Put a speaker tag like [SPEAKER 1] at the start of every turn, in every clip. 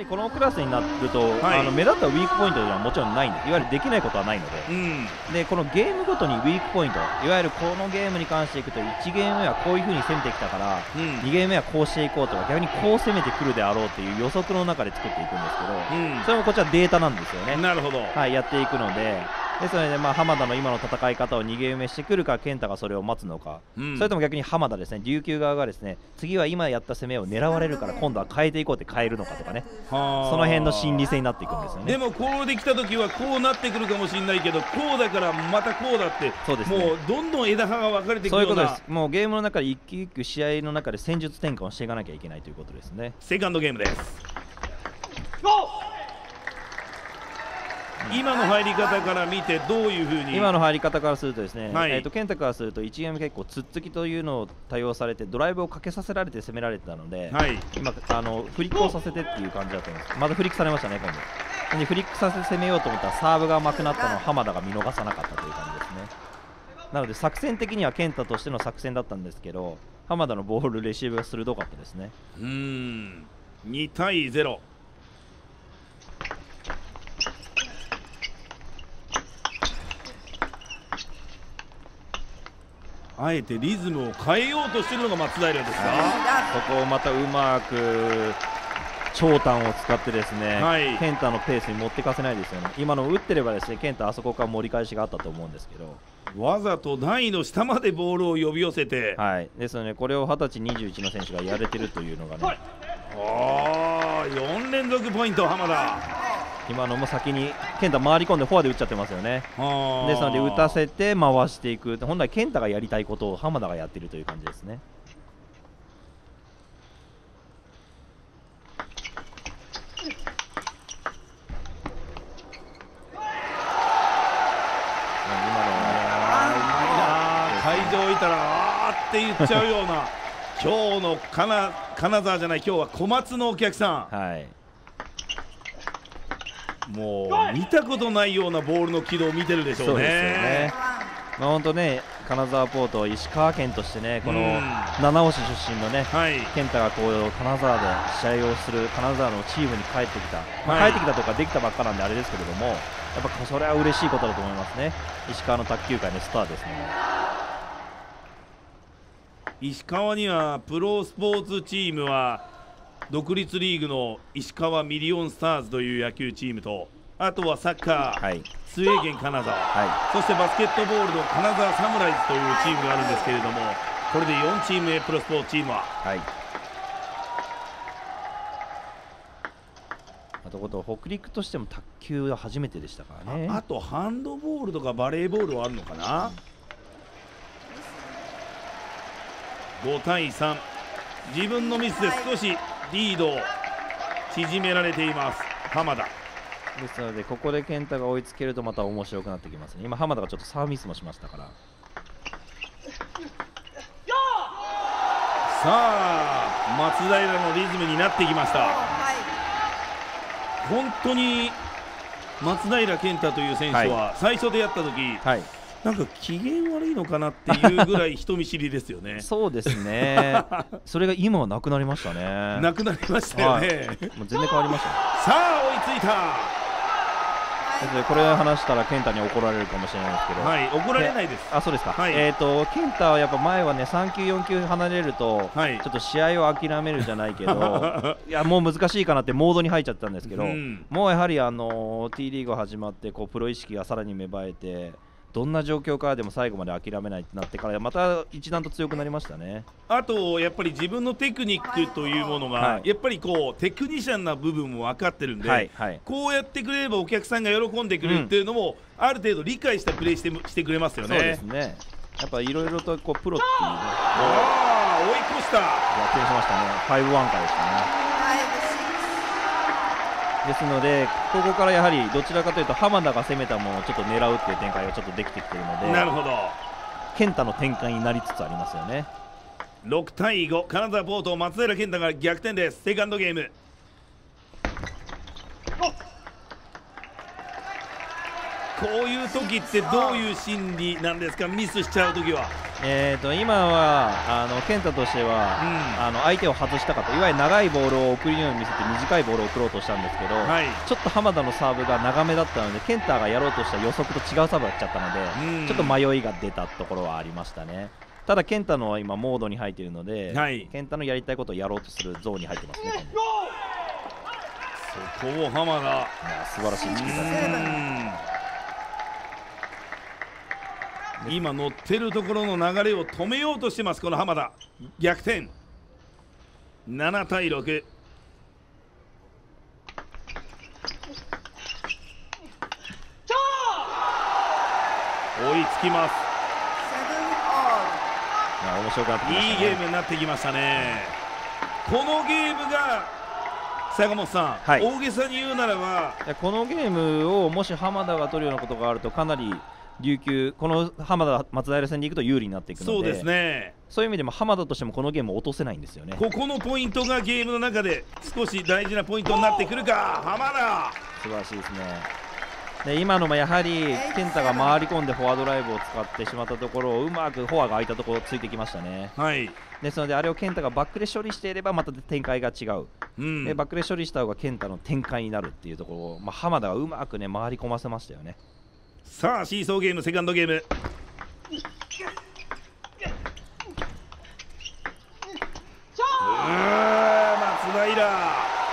[SPEAKER 1] りこのクラスになると、
[SPEAKER 2] はい。
[SPEAKER 1] あの目立ったウィークポイントではもちろんないんでいわゆるできないことはないので。
[SPEAKER 2] うん。
[SPEAKER 1] でこのゲームごとにウィークポイントいわゆるこのゲームに関していくと1ゲーム目はこういう風に攻めてきたから
[SPEAKER 2] うん。
[SPEAKER 1] 2ゲーム目はこうしていこうとか逆にこう攻めてくるであろうっていう予測の中で作っていくんですけどそれもこちらデータなんですよね。
[SPEAKER 2] なるほど。
[SPEAKER 1] はい、やっていくので、ですので、まあ、浜田の今の戦い方を2ゲーム目してくるか、健太がそれを待つのか、
[SPEAKER 2] うん。
[SPEAKER 1] それとも逆に浜田ですね、琉球側がですね次は今やった攻めを狙われるから、今度は変えていこうって変えるのかとかね、
[SPEAKER 2] はあ。
[SPEAKER 1] その辺の心理戦になっていくんですよね。
[SPEAKER 2] でもこうできた時はこうなってくるかもしれないけどこうだからまたこうだって
[SPEAKER 1] そうですね。
[SPEAKER 2] もうどんどん枝葉が分かれていく
[SPEAKER 1] そうい
[SPEAKER 2] ような
[SPEAKER 1] うことです、もうゲームの中で一球一球試合の中で戦術転換をしていかなきゃいけないということですね。
[SPEAKER 2] セカンドゲームです今の入り方から見てどういうふうに？
[SPEAKER 1] 今の入り方からするとですね、
[SPEAKER 2] はい。
[SPEAKER 1] えー、と健太からすると1ゲーム結構つっつきというのを多用されてドライブをかけさせられて攻められてたので、
[SPEAKER 2] はい。
[SPEAKER 1] 今あのフリックをさせてっていう感じだと思います。またフリックされましたね今度。でフリックさせて攻めようと思ったらサーブが甘くなったのを浜田が見逃さなかったという感じですね。なので作戦的には健太としての作戦だったんですけど浜田のボールレシーブが鋭かったですね。
[SPEAKER 2] うーん。2対0あえてリズムを変えようとしてるのが松平ですか、
[SPEAKER 1] ここをまたうまく長短を使ってですね、
[SPEAKER 2] はい。
[SPEAKER 1] 健太のペースに持っていかせないですよね。今の打ってればですね健太あそこから盛り返しがあったと思うんですけど。
[SPEAKER 2] わざと台の下までボールを呼び寄せて、
[SPEAKER 1] はい。ですのでこれを20歳21の選手がやれてるというのがね。
[SPEAKER 2] ああ4連続ポイント浜田
[SPEAKER 1] 今のも先に健太回り込んでフォアで打っちゃってますよね。ですので打たせて回していく本来健太がやりたいことを浜田がやっているという感じですね。
[SPEAKER 2] 会場いたらあーって言っちゃうような。今日の金金沢じゃない今日は小松のお客さ
[SPEAKER 1] はい。
[SPEAKER 2] んもう見たことないようなボールの軌道を見てるでしょうね。
[SPEAKER 1] そうですよね。まあ本当ね金沢ポート石川県としてねこの
[SPEAKER 2] うん。
[SPEAKER 1] 七尾市出身のね
[SPEAKER 2] はい。
[SPEAKER 1] 健太がこう金沢で試合をする金沢のチームに帰ってきた、まあ
[SPEAKER 2] はい。
[SPEAKER 1] 帰ってきたとかできたばっかなんであれですけれどもやっぱそれは嬉しいことだと思いますね。石川の卓球界のスターですね。
[SPEAKER 2] 石川にはプロスポーツチームは独立リーグの石川ミリオンスターズという野球チームとあとはサッカー、
[SPEAKER 1] はい。
[SPEAKER 2] スウェーゲン金沢
[SPEAKER 1] は
[SPEAKER 2] そしてバスケットボールの金沢サムライズというチームがあるんですけれどもこれで4チーム A プロスポーツチームは？
[SPEAKER 1] はい。あとこと北陸としても卓球は初めてでしたからね。
[SPEAKER 2] ああとハンドボールとかバレーボールはあるのかな？5対3自分のミスで少しリードを縮められています浜田。
[SPEAKER 1] ですのでここで健太が追いつけるとまた面白くなってきますね。今浜田がちょっとサービスもしましたから。
[SPEAKER 2] さあ松平のリズムになってきました。本当に松平健太という選手は最初でやった時、
[SPEAKER 1] はい
[SPEAKER 2] なんか機嫌悪いのかなっていうぐらい人見知りですよね。
[SPEAKER 1] そうですね。それが今はなくなりましたね。
[SPEAKER 2] なくなりましたよね、
[SPEAKER 1] はい。もう全然変わりましたよ
[SPEAKER 2] さあ追いついた。
[SPEAKER 1] これ話したら健太に怒られるかもしれないですけど、
[SPEAKER 2] はい怒られないです。
[SPEAKER 1] あそうですか、
[SPEAKER 2] はい。
[SPEAKER 1] えっ、と健太はやっぱ前はね3球4球離れると、
[SPEAKER 2] はい。
[SPEAKER 1] ちょっと試合を諦めるじゃないけど いやもう難しいかなってモードに入っちゃったんですけど、
[SPEAKER 2] うん。
[SPEAKER 1] もうやはりあの T リーグ始まってこうプロ意識がさらに芽生えてどんな状況からでも最後まで諦めないってなってからまた一段と強くなりましたね。
[SPEAKER 2] あとやっぱり自分のテクニックというものが、
[SPEAKER 1] はい。
[SPEAKER 2] やっぱりこうテクニシャンな部分も分かってるんで、
[SPEAKER 1] はいはい。
[SPEAKER 2] こうやってくれればお客さんが喜んでくれるっていうのも、ある程度理解したプレーしてしてくれますよね。
[SPEAKER 1] そうですね。やっぱいろいろとこうプロっていうね。
[SPEAKER 2] ああ追い越した。
[SPEAKER 1] 逆転しましたね。5ワンからでしたね。ですので、ここからやはりどちらかというと浜田が攻めたものをちょっと狙うっていう展開がちょっとできてきているので、
[SPEAKER 2] なるほど。
[SPEAKER 1] 健太の展開になりつつありますよね。
[SPEAKER 2] 6対5金沢ポート松平健太が逆転です。セカンドゲーム。こういう時ってどういう心理なんですか？ミスしちゃう時は
[SPEAKER 1] えー、と今はあの健太としては、
[SPEAKER 2] うん。
[SPEAKER 1] あの相手を外したかった。いわゆる長いボールを送るように見せて短いボールを送ろうとしたんですけど、
[SPEAKER 2] はい。
[SPEAKER 1] ちょっと浜田のサーブが長めだったので健太がやろうとした予測と違うサーブやっちゃったので、
[SPEAKER 2] うん。
[SPEAKER 1] ちょっと迷いが出たところはありましたね。ただ健太のは今モードに入っているので、
[SPEAKER 2] はい。
[SPEAKER 1] 健太のやりたいことをやろうとするゾーンに入ってますね。
[SPEAKER 2] そこを浜田。
[SPEAKER 1] 素晴らしいチキータですね
[SPEAKER 2] 今乗ってるところの流れを止めようとしてますこの浜田。逆転。7対6追いつきます。
[SPEAKER 1] 面白くなったね
[SPEAKER 2] いいゲームになってきましたね。このゲームが坂本さん、
[SPEAKER 1] はい。
[SPEAKER 2] 大げさに言うならば
[SPEAKER 1] このゲームをもし浜田が取るようなことがあるとかなり琉球この浜田松平戦でいくと有利になっていくので
[SPEAKER 2] そうですね。
[SPEAKER 1] そういう意味でも浜田としてもこのゲームを落とせないんですよね。
[SPEAKER 2] ここのポイントがゲームの中で少し大事なポイントになってくるか浜田。
[SPEAKER 1] 素晴らしいですね。で今のもやはり健太が回り込んでフォアドライブを使ってしまったところをうまくフォアが空いたところをついてきましたね。
[SPEAKER 2] はい、
[SPEAKER 1] ですのであれを健太がバックで処理していればまた展開が違う、
[SPEAKER 2] うん。
[SPEAKER 1] でバックで処理した方が健太の展開になるっていうところを、まあ、浜田がうまくね回り込ませましたよね
[SPEAKER 2] さあシーソーゲームセカンドゲーム。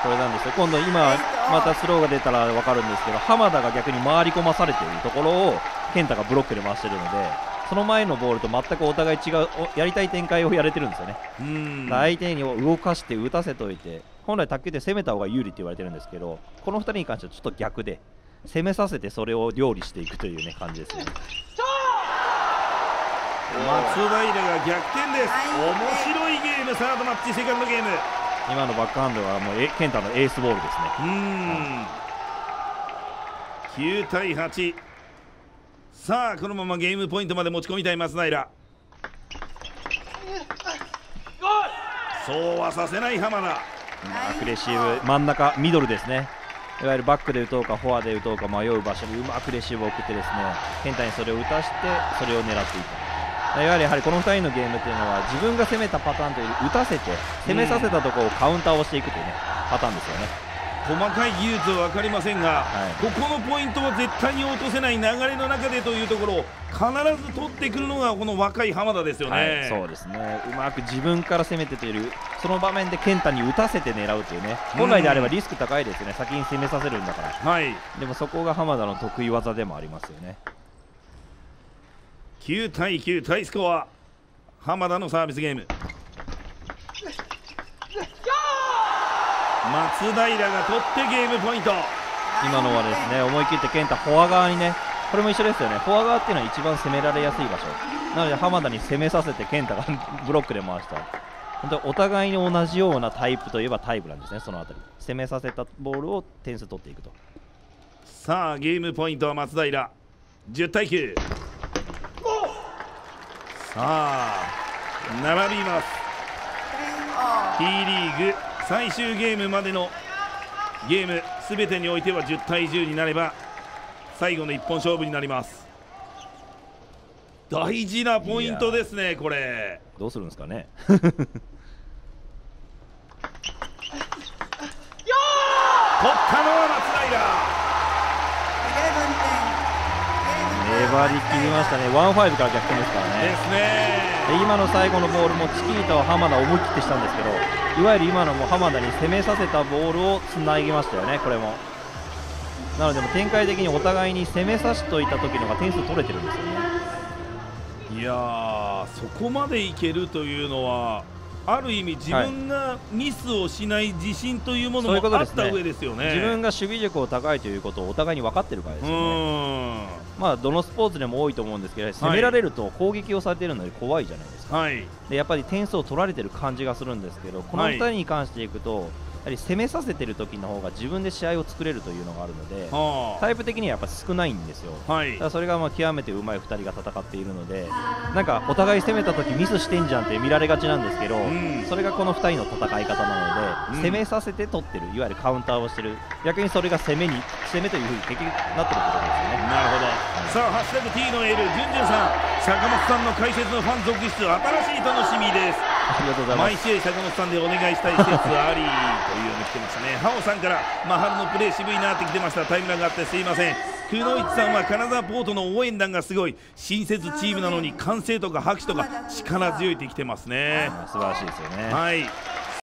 [SPEAKER 1] これなんですよ。今度今またスローが出たら分かるんですけど浜田が逆に回り込まされているところを健太がブロックで回してるのでその前のボールと全くお互い違うおやりたい展開をやれてるんですよね、
[SPEAKER 2] うん。
[SPEAKER 1] 相手に動かして打たせといて本来卓球で攻めた方が有利って言われてるんですけどこの2人に関してはちょっと逆で攻めさせてそれを料理していくというね感じですね。
[SPEAKER 2] 松平が逆転です。面白いゲームサードマッチセカンドゲーム。
[SPEAKER 1] 今のバックハンドはもうえ健太のエースボールですね。
[SPEAKER 2] うーん。9対8さあこのままゲームポイントまで持ち込みたい松平。そうはさせない浜田。
[SPEAKER 1] アグレッシブ真ん中ミドルですねいわゆるバックで打とうかフォアで打とうか迷う場所にうまくレシーブを送ってですね健太にそれを打たしてそれを狙っていった。いわゆるやはりこの2人のゲームというのは自分が攻めたパターンというより打たせて攻めさせたところをカウンターをしていくというねパターンですよね。
[SPEAKER 2] 細かい技術は分かりませんが、
[SPEAKER 1] はい。
[SPEAKER 2] ここのポイントは絶対に落とせない流れの中でというところを必ず取ってくるのがこの若い浜田ですよね。
[SPEAKER 1] はい、そうですね。うまく自分から攻めてというよりその場面で健太に打たせて狙うというね。本来であればリスク高いですよね。先に攻めさせるんだから。
[SPEAKER 2] はい、
[SPEAKER 1] でもそこが浜田の得意技でもありますよね。
[SPEAKER 2] 9対9タイスコア浜田のサービスゲーム松平が取ってゲームポイント。
[SPEAKER 1] 今のはですね思い切って健太フォア側にねこれも一緒ですよね。フォア側っていうのは一番攻められやすい場所。なので浜田に攻めさせて健太がブロックで回した。本当にお互いに同じようなタイプといえばタイプなんですねそのあたり。攻めさせたボールを点数取っていくと。
[SPEAKER 2] さあゲームポイントは松平。10対9さあ並びます。T リーグ最終ゲームまでのゲームすべてにおいては10対10になれば最後の一本勝負になります。大事なポイントですねこれ。
[SPEAKER 1] どうするんですかね
[SPEAKER 2] 取ったのは松平
[SPEAKER 1] 粘り切りましたね。ワンファイブから逆転ですから
[SPEAKER 2] で
[SPEAKER 1] ね
[SPEAKER 2] すね。
[SPEAKER 1] で今の最後のボールもチキータを浜田思い切ってしたんですけどいわゆる今のも浜田に攻めさせたボールをつなぎましたよねこれも。なのでもう展開的にお互いに攻めさしといた時のが点数取れてるんですよね。
[SPEAKER 2] いやーそこまでいけるというのはある意味自分がミスをしない自信というものもあった上ですよね。
[SPEAKER 1] 自分が守備力を高いということをお互いに分かってるからで
[SPEAKER 2] う
[SPEAKER 1] すよね。まあどのスポーツでも多いと思うんですけど攻められると攻撃をされているので怖いじゃないですか。
[SPEAKER 2] はい。
[SPEAKER 1] でやっぱり点数を取られてる感じがするんですけどこの2人に関していくと、はり攻めさせてる時の方が自分で試合を作れるというのがあるので
[SPEAKER 2] は
[SPEAKER 1] タイプ的にはやっぱ少ないんですよ。
[SPEAKER 2] あはい。
[SPEAKER 1] だからそれがまあ極めてうまい2人が戦っているのでなんかお互い攻めた時ミスしてんじゃんって見られがちなんですけど、
[SPEAKER 2] ん。
[SPEAKER 1] それがこの2人の戦い方なので、
[SPEAKER 2] うん。
[SPEAKER 1] 攻めさせて取ってるいわゆるカウンターをしてる。逆にそれが攻めに攻めというふうに結局なってることですよね。
[SPEAKER 2] なるほど。さあハッシュタグ T のエールじゅんじゅんさん。坂本さんの解説のファン続出新しい楽しみです
[SPEAKER 1] ありがとうございます。
[SPEAKER 2] 毎試合坂本さんでお願いしたい説ありというの来てましたね。ハオさんからマハルのプレー渋いなって来てました。タイムラグあってすいません。久野一さんは金沢ポートの応援団がすごい。新設チームなのに歓声とか拍手とか力強いって来てますね。
[SPEAKER 1] あ素晴らしいですよね。
[SPEAKER 2] はい